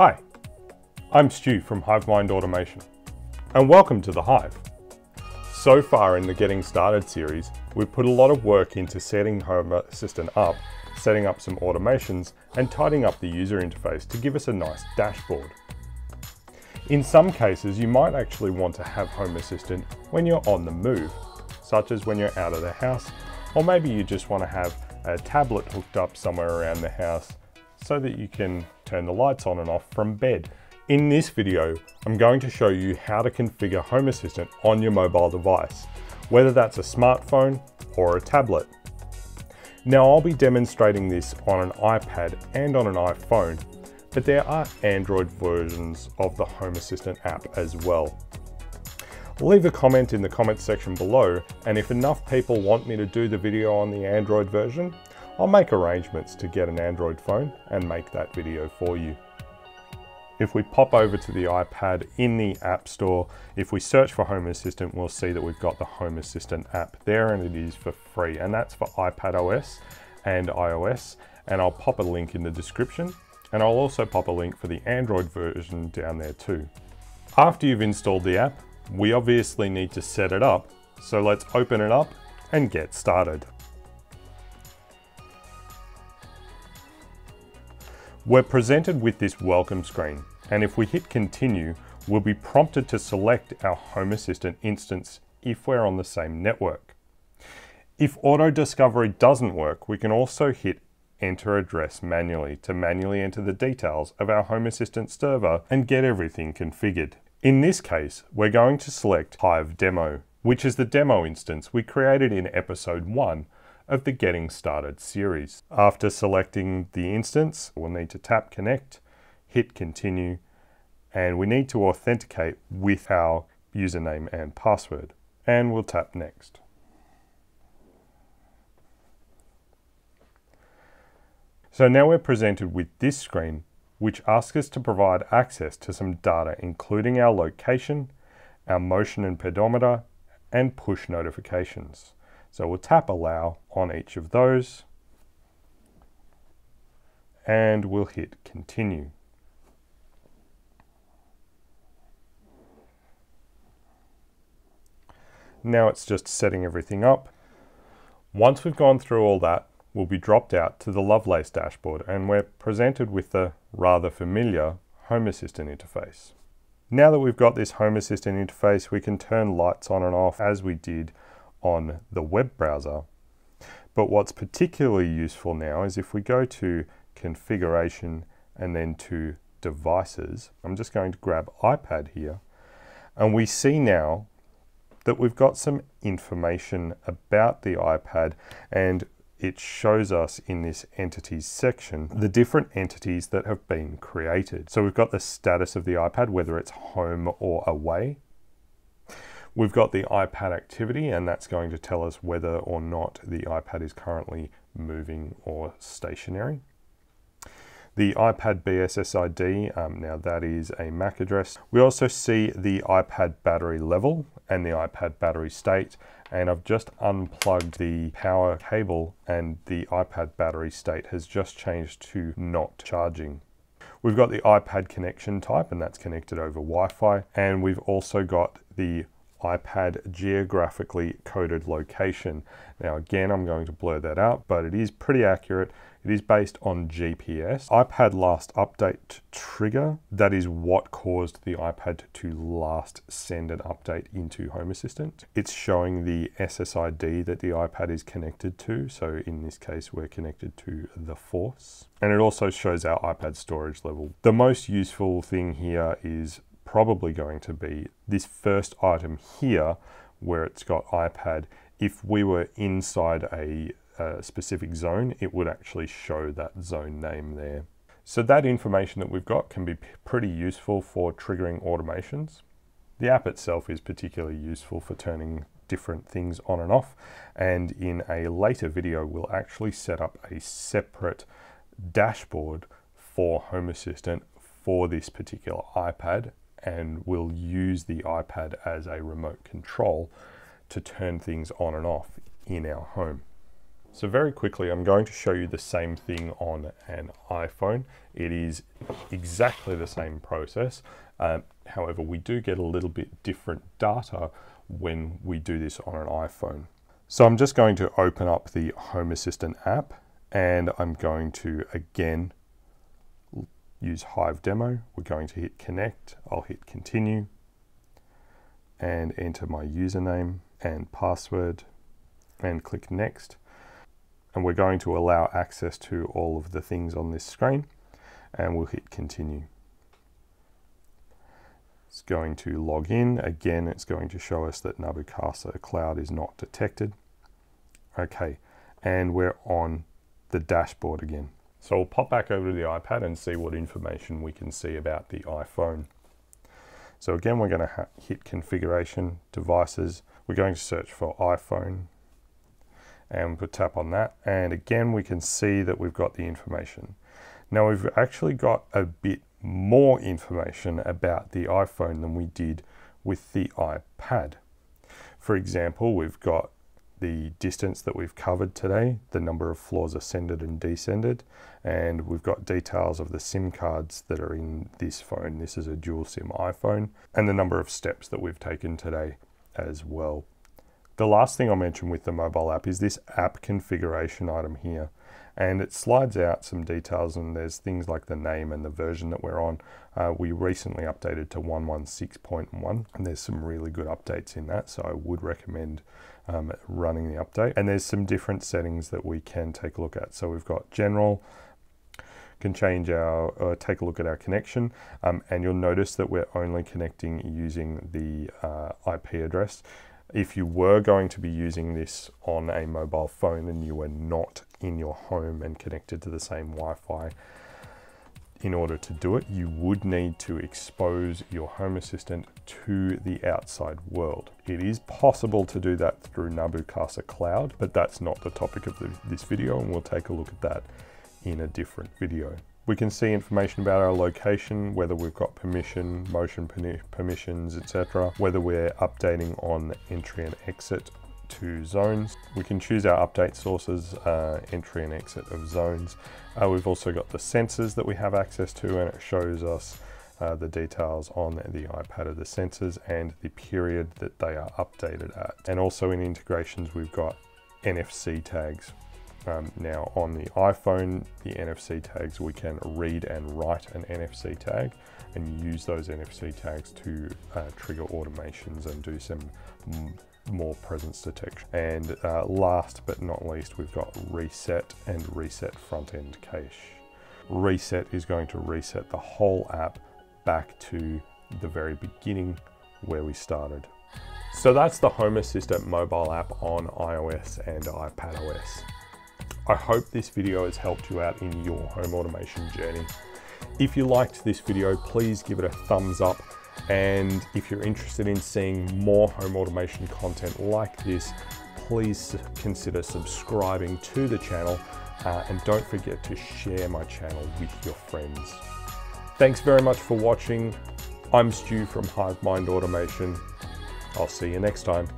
Hi, I'm Stu from HiveMind Automation, and welcome to the Hive. So far in the Getting Started series, we've put a lot of work into setting Home Assistant up, setting up some automations, and tidying up the user interface to give us a nice dashboard. In some cases, you might actually want to have Home Assistant when you're on the move, such as when you're out of the house, or maybe you just want to have a tablet hooked up somewhere around the house so that you can turn the lights on and off from bed. In this video, I'm going to show you how to configure Home Assistant on your mobile device, whether that's a smartphone or a tablet. Now I'll be demonstrating this on an iPad and on an iPhone, but there are Android versions of the Home Assistant app as well. Leave a comment in the comments section below, and if enough people want me to do the video on the Android version, I'll make arrangements to get an Android phone and make that video for you. If we pop over to the iPad in the App Store, if we search for Home Assistant, we'll see that we've got the Home Assistant app there and it is for free. And that's for iPad OS and iOS. And I'll pop a link in the description. And I'll also pop a link for the Android version down there too. After you've installed the app, we obviously need to set it up. So let's open it up and get started. We're presented with this welcome screen, and if we hit continue, we'll be prompted to select our Home Assistant instance if we're on the same network. If auto discovery doesn't work, we can also hit enter address manually to manually enter the details of our Home Assistant server and get everything configured. In this case, we're going to select Hive Demo, which is the demo instance we created in episode 1 of the Getting Started series. After selecting the instance, we'll need to tap Connect, hit Continue, and we need to authenticate with our username and password. And we'll tap Next. So now we're presented with this screen, which asks us to provide access to some data, including our location, our motion and pedometer, and push notifications. So we'll tap allow on each of those and we'll hit continue. Now it's just setting everything up. Once we've gone through all that, we'll be dropped out to the Lovelace dashboard and we're presented with the rather familiar Home Assistant interface. Now that we've got this Home Assistant interface, we can turn lights on and off as we did on the web browser. But what's particularly useful now is if we go to configuration and then to devices, I'm just going to grab iPad here, and we see now that we've got some information about the iPad and it shows us in this entities section the different entities that have been created. So we've got the status of the iPad, whether it's home or away. We've got the iPad activity and that's going to tell us whether or not the iPad is currently moving or stationary. The iPad BSSID, um, now that is a MAC address. We also see the iPad battery level and the iPad battery state and I've just unplugged the power cable and the iPad battery state has just changed to not charging. We've got the iPad connection type and that's connected over Wi-Fi and we've also got the iPad geographically coded location. Now again, I'm going to blur that out, but it is pretty accurate. It is based on GPS. iPad last update trigger, that is what caused the iPad to last send an update into Home Assistant. It's showing the SSID that the iPad is connected to. So in this case, we're connected to the Force. And it also shows our iPad storage level. The most useful thing here is probably going to be this first item here where it's got iPad. If we were inside a, a specific zone, it would actually show that zone name there. So that information that we've got can be pretty useful for triggering automations. The app itself is particularly useful for turning different things on and off. And in a later video, we'll actually set up a separate dashboard for Home Assistant for this particular iPad and we'll use the iPad as a remote control to turn things on and off in our home. So very quickly, I'm going to show you the same thing on an iPhone. It is exactly the same process. Uh, however, we do get a little bit different data when we do this on an iPhone. So I'm just going to open up the Home Assistant app and I'm going to again use Hive Demo. We're going to hit connect. I'll hit continue and enter my username and password and click next. And we're going to allow access to all of the things on this screen and we'll hit continue. It's going to log in. Again, it's going to show us that Nabu Casa Cloud is not detected. Okay, and we're on the dashboard again. So we'll pop back over to the iPad and see what information we can see about the iPhone. So again, we're going to hit configuration, devices. We're going to search for iPhone and we'll tap on that. And again, we can see that we've got the information. Now we've actually got a bit more information about the iPhone than we did with the iPad. For example, we've got the distance that we've covered today, the number of floors ascended and descended, and we've got details of the SIM cards that are in this phone. This is a dual SIM iPhone, and the number of steps that we've taken today as well. The last thing I'll mention with the mobile app is this app configuration item here. And it slides out some details and there's things like the name and the version that we're on. Uh, we recently updated to 116.1 and there's some really good updates in that. So I would recommend um, running the update. And there's some different settings that we can take a look at. So we've got general, can change our, uh, take a look at our connection, um, and you'll notice that we're only connecting using the uh, IP address. If you were going to be using this on a mobile phone and you were not in your home and connected to the same Wi-Fi, in order to do it, you would need to expose your Home Assistant to the outside world. It is possible to do that through Nabu Casa Cloud, but that's not the topic of the, this video, and we'll take a look at that in a different video. We can see information about our location, whether we've got permission, motion permissions, etc. Whether we're updating on entry and exit to zones. We can choose our update sources, uh, entry and exit of zones. Uh, we've also got the sensors that we have access to and it shows us uh, the details on the iPad of the sensors and the period that they are updated at. And also in integrations, we've got NFC tags. Um, now on the iPhone, the NFC tags, we can read and write an NFC tag and use those NFC tags to uh, trigger automations and do some more presence detection. And uh, last but not least, we've got reset and reset front end cache. Reset is going to reset the whole app back to the very beginning where we started. So that's the Home Assistant mobile app on iOS and iPadOS. I hope this video has helped you out in your home automation journey. If you liked this video, please give it a thumbs up and if you're interested in seeing more home automation content like this, please consider subscribing to the channel uh, and don't forget to share my channel with your friends. Thanks very much for watching. I'm Stu from Hive Mind Automation. I'll see you next time.